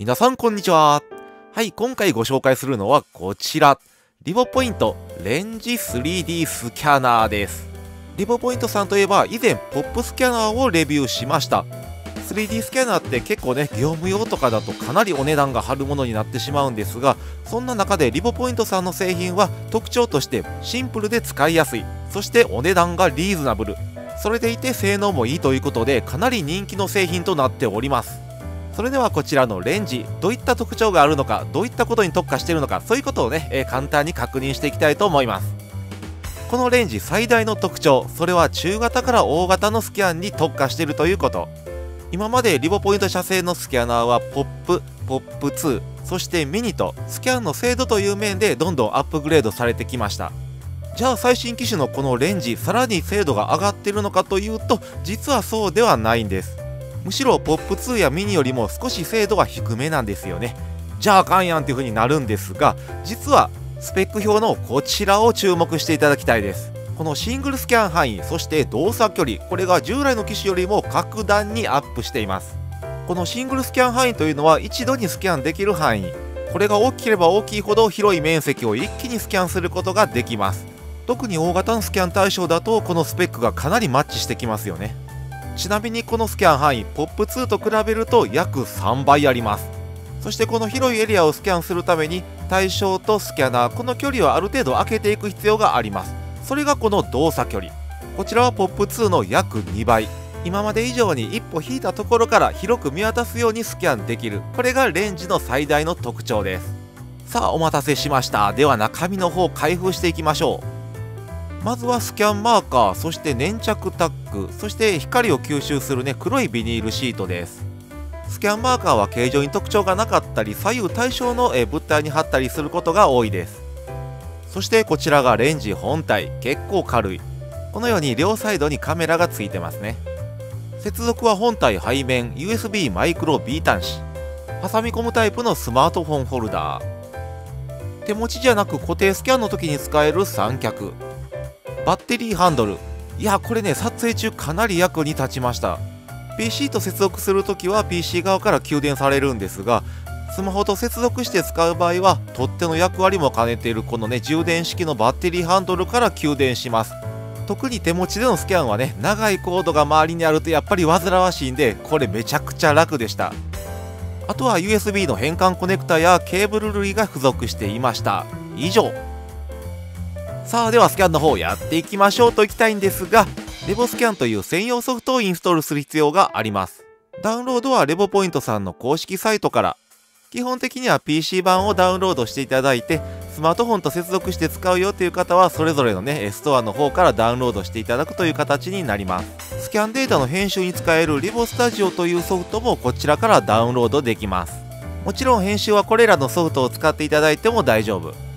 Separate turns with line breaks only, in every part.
皆さんこんにちは。はい、今回ご紹介するのはこちら。リボポイントレンジ 3D スキャナーです。リボポイントさんといえば以前ポップスキャナーをレビューしました。3D スキャナーって結構ね、業務用とかだとかなりお値段が張るものになってしまうんですが、そんな中でリボポイントさんの製品は特徴としてシンプルで使いやすい、そしてお値段がリーズナブル、それでいて性能もいいということでかなり人気の製品となっております。それではこちらのレンジどういった特徴があるのかどういったことに特化しているのかそういうことをね、え、簡単に確認していきたいと思います。このレンジ最大の特徴それは中型から大型のスキャンに特化しているということ。今までリボポイント社製のスキャナーはポップ、ポップ2、そしてミニとスキャンの精度という面でどんどんアップグレードされてきました。じゃあ最新機種のこのレンジさらに精度が上がってるのかというと実はそうではないんです。むしろポップ2やミニよりも少し精度が低めなんですよね。じゃああかんやんっていう風になるんですが実はスペック表のこちらを注目していただきたいです。このシングルスキャン範囲そして動作距離これが従来の機種よりも格段にアップしています。このシングルスキャン範囲というのは一度にスキャンできる範囲。これが大きければ大きいほど広い面積を一気にスキャンすることができます。特に大型のスキャン対象だとこのスペックがかなりマッチしてきますよね。ちなみにこのスキャン範囲 POP2 と比べると約3倍あります。そしてこの広いエリアをスキャンするために対象とスキャナーこの距離をある程度空けていく必要があります。それがこの動作距離。こちらは POP2 の約2倍。今まで以上に一歩引いたところから広く見渡すようにスキャンできる。これがレンジの最大の特徴です。さあお待たせしました。では中身の方開封していきましょう。まずはスキャンマーカーそして粘着タックそして光を吸収するね黒いビニールシートです。スキャンマーカーは形状に特徴がなかったり左右対称の物体に貼ったりすることが多いです。そしてこちらがレンジ本体結構軽い。このように両サイドにカメラがついてますね。接続は本体背面 USB マイクロ B 端子。挟み込むタイプのスマートフォンホルダー。手持ちじゃなく固定スキャンの時に使える三脚。バッテリーハンドル。いやこれね撮影中かなり役に立ちました。PC と接続するときは PC 側から給電されるんですがスマホと接続して使う場合は取っ手の役割も兼ねているこのね充電式のバッテリーハンドルから給電します。特に手持ちでのスキャンはね長いコードが周りにあるとやっぱり煩わしいんでこれめちゃくちゃ楽でした。あとは USB の変換コネクタやケーブル類が付属していました。以上。さあではスキャンの方やっていきましょうといきたいんですがレボスキャンという専用ソフトをインストールする必要があります。ダウンロードはレボポイントさんの公式サイトから基本的には PC 版をダウンロードしていただいてスマートフォンと接続して使うよという方はそれぞれのねストアの方からダウンロードしていただくという形になります。スキャンデータの編集に使えるリボスタジオというソフトもこちらからダウンロードできます。もちろん編集はこれらのソフトを使っていただいても大丈夫。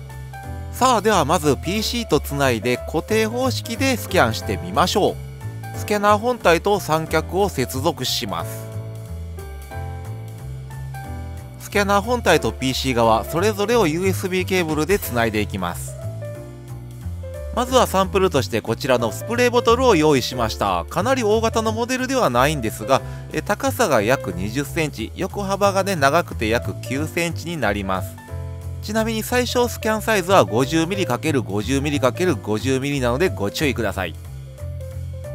さあではまず PC とつないで固定方式でスキャンしてみましょう。スキャナー本体と三脚を接続します。スキャナー本体と PC 側それぞれを USB ケーブルでつないでいきます。まずはサンプルとしてこちらのスプレーボトルを用意しました。かなり大型のモデルではないんですがえ高さが約 20cm 横幅がね長くて約 9cm になります。ちなみに最小スキャンサイズは 50mm×50mm×50mm なのでご注意ください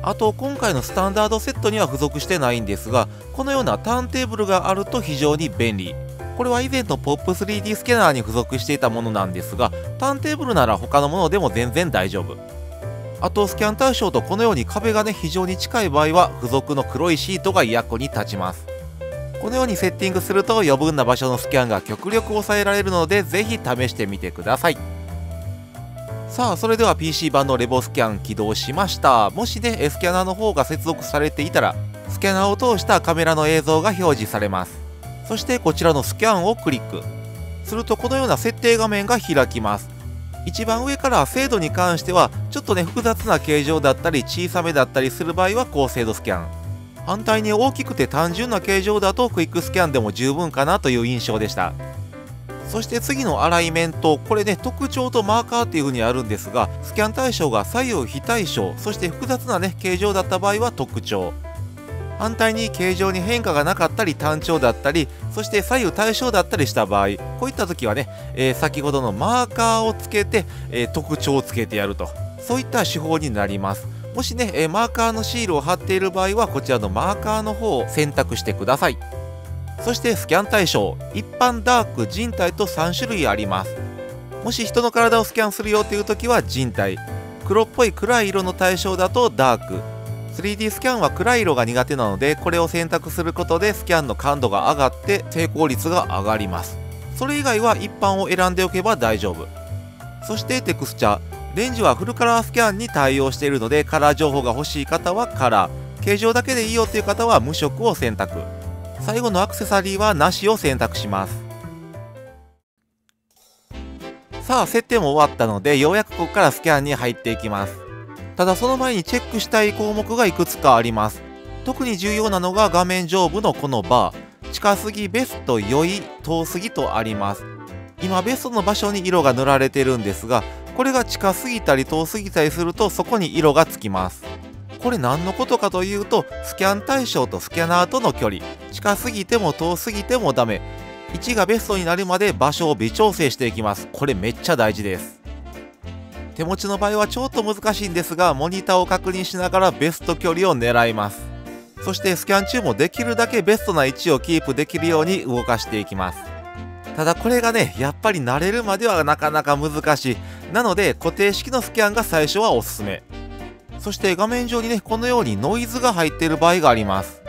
あと今回のスタンダードセットには付属してないんですがこのようなターンテーブルがあると非常に便利これは以前の POP3D スキャナーに付属していたものなんですが、ターンテーブルなら他のものでも全然大丈夫。あと、スキャン対象とこのように壁がね、非常に近い場合は、付属の黒いシートが役に立ちます。このようにセッティングすると余分な場所のスキャンが極力抑えられるので、ぜひ試してみてください。さあ、それでは PC 版のレボスキャン起動しました。もしね、スキャナーの方が接続されていたら、スキャナーを通したカメラの映像が表示されます。そしてこちらのスキャンをクリックするとこのような設定画面が開きます一番上から精度に関してはちょっとね複雑な形状だったり小さめだったりする場合は高精度スキャン反対に大きくて単純な形状だとクイックスキャンでも十分かなという印象でした。そして次のアライメントこれね特徴とマーカーっていう風にあるんですがスキャン対象が左右非対称そして複雑なね形状だった場合は特徴。反対に形状に変化がなかったり単調だったりそして左右対称だったりした場合こういった時はね、えー、先ほどのマーカーをつけて、えー、特徴をつけてやると。そういった手法になります。もしね、え、マーカーのシールを貼っている場合はこちらのマーカーの方を選択してください。そしてスキャン対象。一般ダーク人体と3種類あります。もし人の体をスキャンするよという時は人体。黒っぽい暗い色の対象だとダーク。3D スキャンは暗い色が苦手なのでこれを選択することでスキャンの感度が上がって成功率が上がります。それ以外は一般を選んでおけば大丈夫。そしてテクスチャレンジはフルカラースキャンに対応しているのでカラー情報が欲しい方はカラー。形状だけでいいよという方は無色を選択。最後のアクセサリーはなしを選択します。さあ設定も終わったのでようやくここからスキャンに入っていきます。ただその前にチェックしたい項目がいくつかあります。特に重要なのが画面上部のこのバー。近すぎベスト良い遠すぎとあります。今ベストの場所に色が塗られてるんですがこれが近すぎたり遠すぎたりするとそこに色がつきます。これ何のことかというとスキャン対象とスキャナーとの距離。近すぎても遠すぎてもダメ。位置がベストになるまで場所を微調整していきます。これめっちゃ大事です。手持ちの場合はちょっと難しいんですがモニターを確認しながらベスト距離を狙います。そしてスキャン中もできるだけベストな位置をキープできるように動かしていきます。ただこれがねやっぱり慣れるまではなかなか難しいなので固定式のスキャンが最初はおすすめそして画面上にねこのようにノイズが入っている場合があります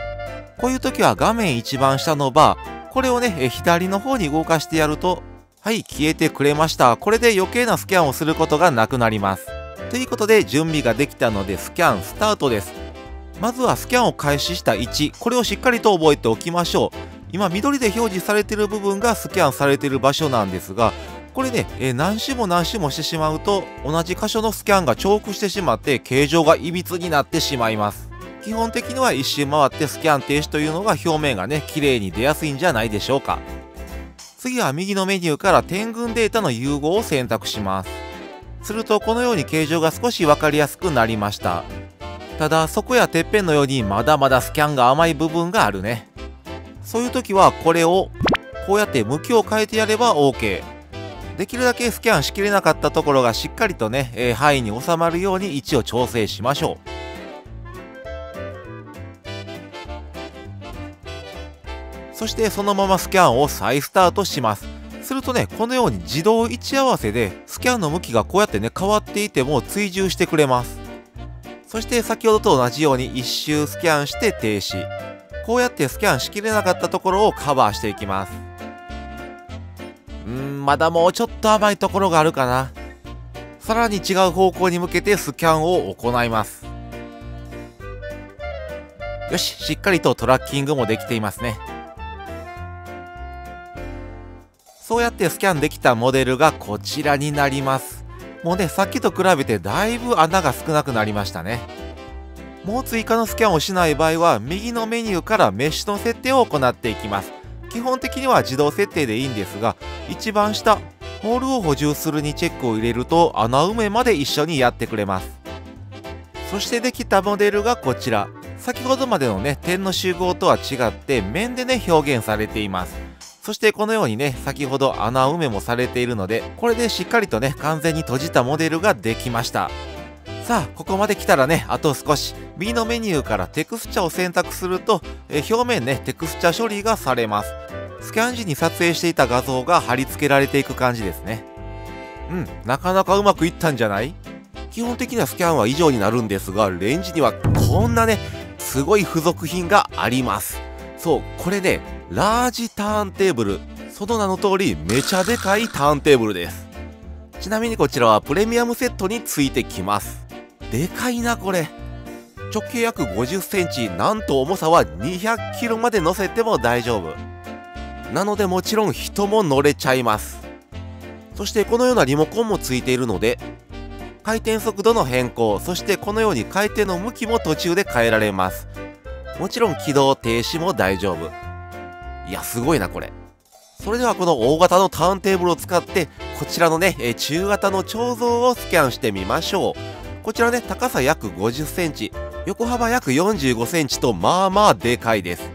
こういう時は画面一番下のバーこれをね左の方に動かしてやるとはい、消えてくれました。これで余計なスキャンをすることがなくなります。ということで準備ができたのでスキャンスタートです。まずはスキャンを開始した位置、これをしっかりと覚えておきましょう。今緑で表示されている部分がスキャンされている場所なんですが、これね、えー、何周も何周もしてしまうと同じ箇所のスキャンが重複してしまって形状がいびつになってしまいます。基本的には一周回ってスキャン停止というのが表面がね、綺麗に出やすいんじゃないでしょうか。次は右のメニューから点群データの融合を選択します。するとこのように形状が少し分かりやすくなりました。ただ底やてっぺんのようにまだまだスキャンが甘い部分があるね。そういう時はこれをこうやって向きを変えてやれば OK。できるだけスキャンしきれなかったところがしっかりとね、えー、範囲に収まるように位置を調整しましょう。そしてそのままスキャンを再スタートします。するとね、このように自動位置合わせでスキャンの向きがこうやってね、変わっていても追従してくれます。そして先ほどと同じように一周スキャンして停止。こうやってスキャンしきれなかったところをカバーしていきます。うん、まだもうちょっと甘いところがあるかな。さらに違う方向に向けてスキャンを行います。よし、しっかりとトラッキングもできていますね。そうやってスキャンできたモデルがこちらになります。もうね、さっきと比べてだいぶ穴が少なくなりましたね。もう追加のスキャンをしない場合は、右のメニューからメッシュの設定を行っていきます。基本的には自動設定でいいんですが、一番下、ホールを補充するにチェックを入れると穴埋めまで一緒にやってくれます。そしてできたモデルがこちら。先ほどまでのね、点の集合とは違って面でね、表現されています。そしてこのようにね、先ほど穴埋めもされているので、これでしっかりとね、完全に閉じたモデルができました。さあ、ここまで来たらね、あと少し、B のメニューからテクスチャを選択すると、え表面ね、テクスチャ処理がされます。スキャン時に撮影していた画像が貼り付けられていく感じですね。うん、なかなかうまくいったんじゃない？基本的なスキャンは以上になるんですが、レンジにはこんなね、すごい付属品があります。そう、これね、ラージターンテーブル。その名の通り、めちゃでかいターンテーブルです。ちなみにこちらはプレミアムセットについてきます。でかいな、これ。直径約50センチ、なんと重さは200キロまで乗せても大丈夫。なのでもちろん人も乗れちゃいます。そしてこのようなリモコンもついているので、回転速度の変更、そしてこのように回転の向きも途中で変えられます。もちろん起動停止も大丈夫。いや、すごいな、これ。それではこの大型のターンテーブルを使って、こちらのね、中型の彫像をスキャンしてみましょう。こちらね、高さ約50センチ。横幅約45センチとまあまあでかいです。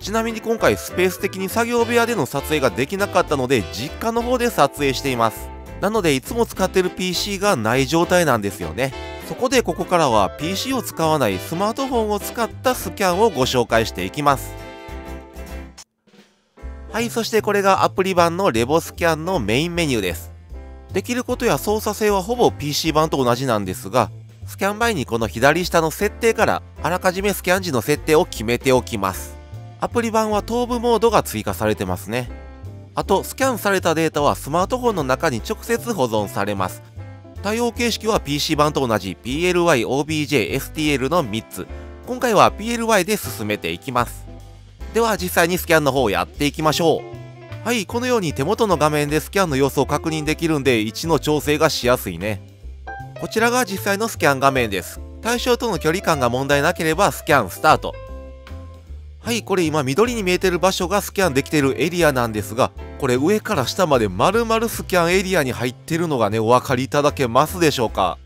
ちなみに今回スペース的に作業部屋での撮影ができなかったので実家の方で撮影しています。なのでいつも使ってる PC がない状態なんですよね。そこでここからは PC を使わないスマートフォンを使ったスキャンをご紹介していきます。はいそしてこれがアプリ版のレボスキャンのメインメニューです。できることや操作性はほぼ PC 版と同じなんですがスキャン前にこの左下の設定からあらかじめスキャン時の設定を決めておきます。アプリ版は頭部モードが追加されてますね。あとスキャンされたデータはスマートフォンの中に直接保存されます。対応形式は PC 版と同じ PLY、OBJ、STL の3つ。今回は PLY で進めていきます。では実際にスキャンの方をやっていきましょう。はいこのように手元の画面でスキャンの様子を確認できるんで位置の調整がしやすいね。こちらが実際のスキャン画面です。対象との距離感が問題なければスキャンスタート。はいこれ今緑に見えてる場所がスキャンできてるエリアなんですがこれ上から下まで丸々スキャンエリアに入ってるのがねお分かりいただけますでしょうか。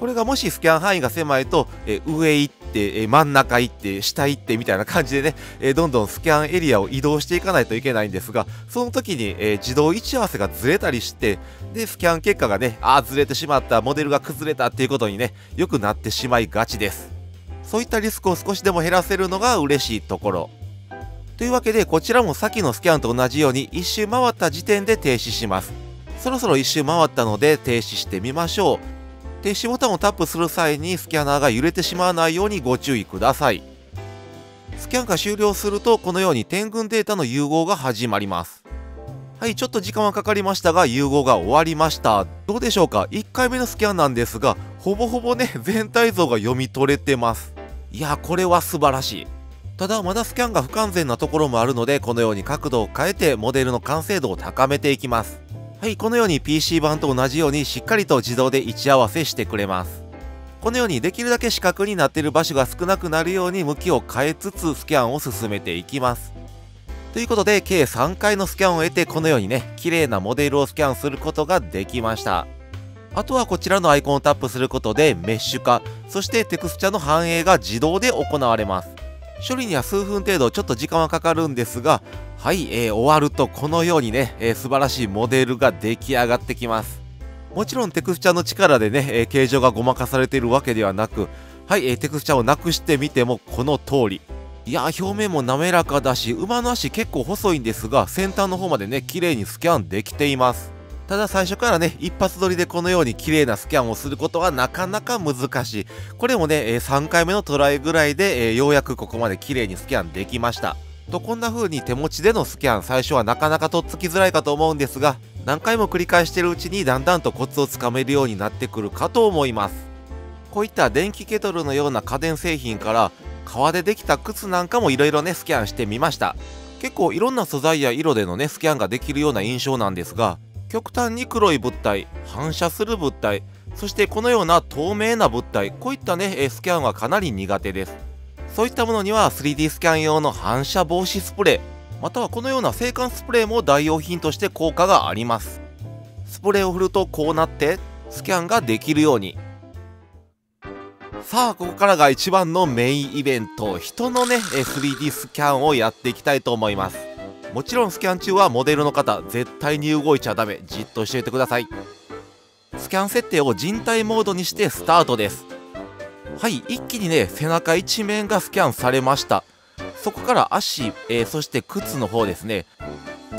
これがもしスキャン範囲が狭いとえ上行ってえ真ん中行って下行ってみたいな感じでねえどんどんスキャンエリアを移動していかないといけないんですがその時にえ自動位置合わせがずれたりしてでスキャン結果がねああずれてしまったモデルが崩れたっていうことにねよくなってしまいがちですそういったリスクを少しでも減らせるのが嬉しいところ。というわけでこちらも先のスキャンと同じように1周回った時点で停止します。そろそろ1周回ったので停止してみましょう。停止ボタンをタップする際にスキャナーが揺れてしまわないようにご注意ください。スキャンが終了するとこのように点群データの融合が始まります。はい、ちょっと時間はかかりましたが融合が終わりました。どうでしょうか ?1 回目のスキャンなんですがほぼほぼね 全体像が読み取れてます。いやこれは素晴らしいただまだスキャンが不完全なところもあるのでこのように角度を変えてモデルの完成度を高めていきますはいこのように PC 版と同じようにしっかりと自動で位置合わせしてくれます。このようにできるだけ四角になっている場所が少なくなるように向きを変えつつスキャンを進めていきます。ということで計3回のスキャンを得てこのようにね綺麗なモデルをスキャンすることができました。あとはこちらのアイコンをタップすることでメッシュ化、そしてテクスチャの反映が自動で行われます。処理には数分程度ちょっと時間はかかるんですが、はい、えー、終わるとこのようにね、えー、素晴らしいモデルが出来上がってきます。もちろんテクスチャの力でね、えー、形状がごまかされているわけではなく、はい、えー、テクスチャをなくしてみてもこの通り。いや表面も滑らかだし、馬の足結構細いんですが、先端の方までね、綺麗にスキャンできています。ただ最初からね、一発撮りでこのように綺麗なスキャンをすることはなかなか難しい。これもね、3回目のトライぐらいで、ようやくここまで綺麗にスキャンできました。と、こんな風に手持ちでのスキャン、最初はなかなかとっつきづらいかと思うんですが、何回も繰り返してるうちにだんだんとコツをつかめるようになってくるかと思います。こういった電気ケトルのような家電製品から革でできた靴なんかもいろいろねスキャンしてみました結構いろんな素材や色でのねスキャンができるような印象なんですが極端に黒い物体反射する物体そしてこのような透明な物体こういったねスキャンはかなり苦手ですそういったものには 3D スキャン用の反射防止スプレーまたはこのような静観スプレーも代用品として効果があります。スプレーを振るとこうなってスキャンができるように。さあここからが一番のメインイベント。人のね 3D スキャンをやっていきたいと思います。もちろんスキャン中はモデルの方絶対に動いちゃダメ。じっとしていてください。スキャン設定を人体モードにしてスタートです。はい一気にね背中一面がスキャンされました。そこから足、えー、そして靴の方ですね。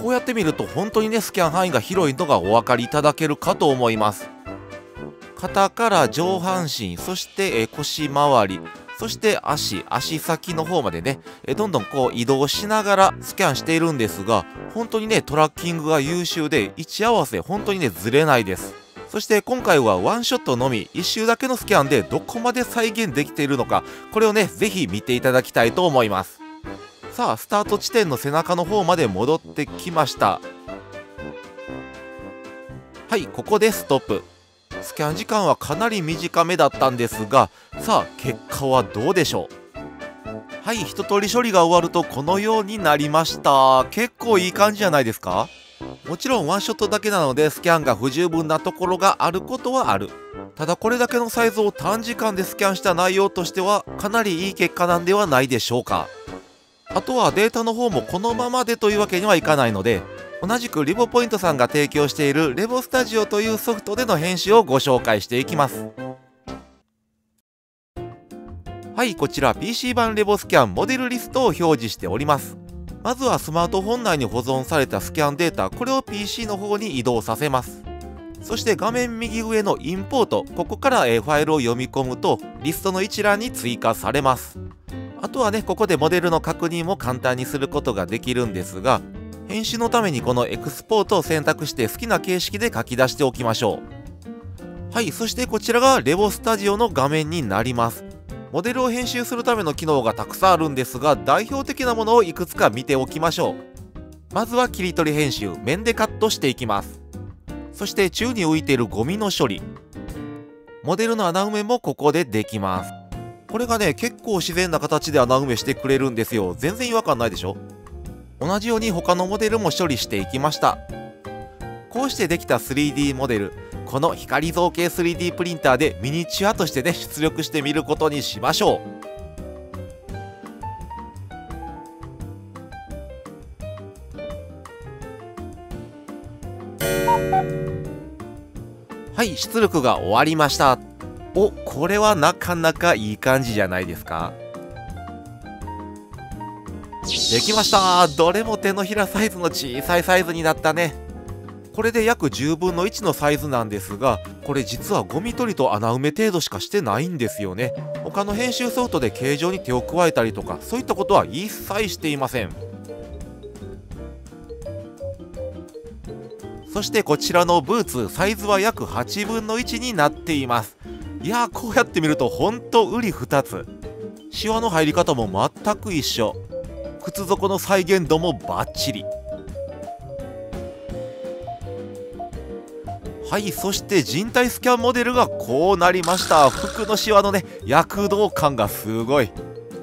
こうやって見ると本当にねスキャン範囲が広いのがお分かりいただけるかと思います。肩から上半身そして、えー、腰回りそして足、足先の方までね、えどんどんこう移動しながらスキャンしているんですが、本当にね、トラッキングが優秀で、位置合わせ本当にね、ずれないです。そして今回はワンショットのみ、1周だけのスキャンでどこまで再現できているのか、これをね、ぜひ見ていただきたいと思います。さあ、スタート地点の背中の方まで戻ってきました。はい、ここでストップ。スキャン時間はかなり短めだったんですがさあ結果はどうでしょうはい一通り処理が終わるとこのようになりました結構いい感じじゃないですか？もちろんワンショットだけなのでスキャンが不十分なところがあることはある。ただこれだけのサイズを短時間でスキャンした内容としてはかなりいい結果なんではないでしょうか。あとはデータの方もこのままでというわけにはいかないので同じくリボポイントさんが提供しているレボスタジオというソフトでの編集をご紹介していきます。はいこちら PC 版レボスキャンモデルリストを表示しております。まずはスマートフォン内に保存されたスキャンデータこれを PC の方に移動させます。そして画面右上のインポートここからファイルを読み込むとリストの一覧に追加されます。あとはねここでモデルの確認も簡単にすることができるんですが編集のためにこのエクスポートを選択して好きな形式で書き出しておきましょう。はいそしてこちらがレボスタジオの画面になります。モデルを編集するための機能がたくさんあるんですが代表的なものをいくつか見ておきましょう。まずは切り取り編集面でカットしていきます。そして宙に浮いているゴミの処理。モデルの穴埋めもここでできます。これがね結構自然な形で穴埋めしてくれるんですよ。全然違和感ないでしょ？同じように他のモデルも処理していきました。こうしてできた 3D モデル。この光造形 3D プリンターでミニチュアとしてね出力してみることにしましょう。はい出力が終わりました。おこれはなかなかいい感じじゃないですか。できました。どれも手のひらサイズの小さいサイズになったね。これで約10分の1のサイズなんですがこれ実はゴミ取りと穴埋め程度しかしてないんですよね。他の編集ソフトで形状に手を加えたりとかそういったことは一切していません。そしてこちらのブーツサイズは約8分の1になっています。いやこうやって見るとほんと瓜2つ。シワの入り方も全く一緒。靴底の再現度もバッチリ。はいそして人体スキャンモデルがこうなりました。服のシワのね躍動感がすごい。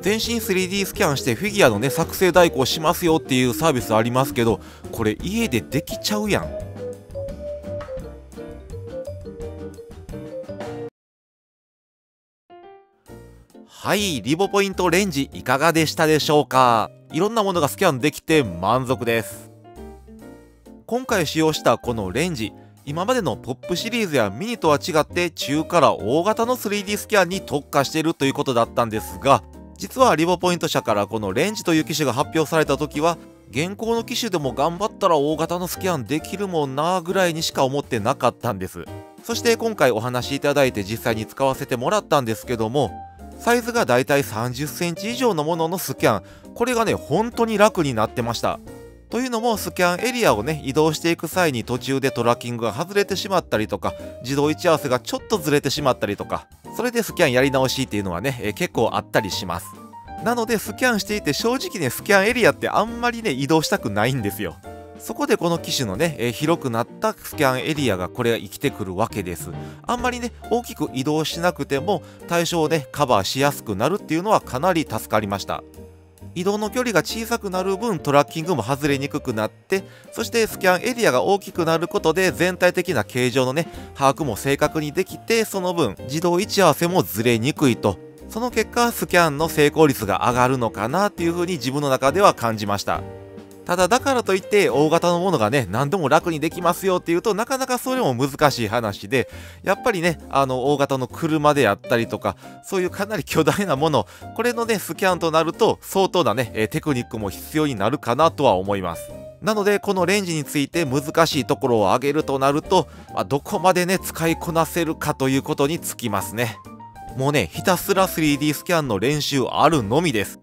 全身 3D スキャンしてフィギュアのね作成代行しますよっていうサービスありますけどこれ家でできちゃうやん。はいリボポイントレンジいかがでしたでしょうか？いろんなものがスキャンできて満足です。今回使用したこのレンジ今までのポップシリーズやミニとは違って中から大型の 3D スキャンに特化しているということだったんですが実はリボポイント社からこのレンジという機種が発表された時は現行の機種でも頑張ったら大型のスキャンできるもんなぐらいにしか思ってなかったんです。そして今回お話しいただいて実際に使わせてもらったんですけどもサイズがだいたい30センチ以上のもののスキャン。これがね本当に楽になってました。というのもスキャンエリアをね移動していく際に途中でトラッキングが外れてしまったりとか自動位置合わせがちょっとずれてしまったりとかそれでスキャンやり直しっていうのはね、え結構あったりします。なのでスキャンしていて正直ねスキャンエリアってあんまりね移動したくないんですよ。そこでこの機種のね、え広くなったスキャンエリアがこれが生きてくるわけです。あんまりね大きく移動しなくても対象をねカバーしやすくなるっていうのはかなり助かりました。移動の距離が小さくなる分トラッキングも外れにくくなってそしてスキャンエリアが大きくなることで全体的な形状のね把握も正確にできてその分自動位置合わせもずれにくいと。その結果スキャンの成功率が上がるのかなっていうふうに自分の中では感じました。ただだからといって大型のものがね何でも楽にできますよっていうとなかなかそれも難しい話でやっぱりねあの大型の車であったりとかそういうかなり巨大なものこれのねスキャンとなると相当なねテクニックも必要になるかなとは思います。なのでこのレンジについて難しいところを上げるとなると、まあ、どこまでね使いこなせるかということにつきますね。もうねひたすら 3D スキャンの練習あるのみです。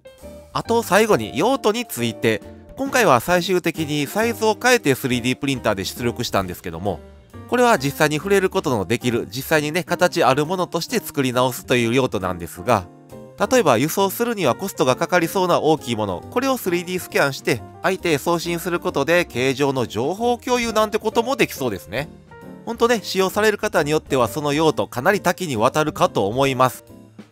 あと最後に用途について今回は最終的にサイズを変えて 3D プリンターで出力したんですけどもこれは実際に触れることのできる実際にね形あるものとして作り直すという用途なんですが例えば輸送するにはコストがかかりそうな大きいものこれを 3D スキャンして相手へ送信することで形状の情報共有なんてこともできそうですね。ほんとね使用される方によってはその用途かなり多岐にわたるかと思います。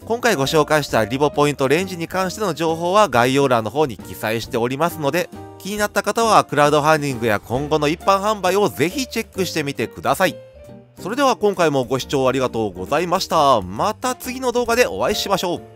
今回ご紹介したリボポイントレンジに関しての情報は概要欄の方に記載しておりますので気になった方はクラウドファンディングや今後の一般販売をぜひチェックしてみてください。それでは今回もご視聴ありがとうございました。また次の動画でお会いしましょう。